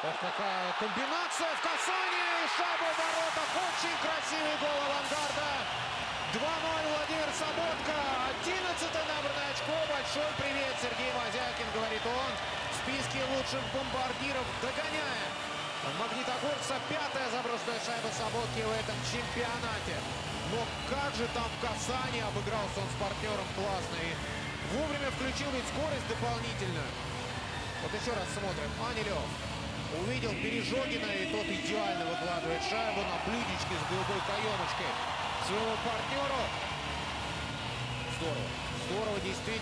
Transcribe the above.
Ох, какая комбинация в касании. Шаба в воротах. Очень красивый гол авангарда. 2-0 Владимир Саботко. 11 набранное очко. Большой привет, Сергей Мазякин, говорит он. В списке лучших бомбардиров догоняет. Магнитогорца пятая заброшенная шайба Саботки в этом чемпионате. Но как же там в касании обыгрался он с партнером классно. И вовремя включил ведь скорость дополнительную. Вот еще раз смотрим. Анилев увидел Пережогина, и тот идеально выкладывает шайбу на блюдечке с голубой каемочкой своего партнеру. Здорово. Здорово, действительно.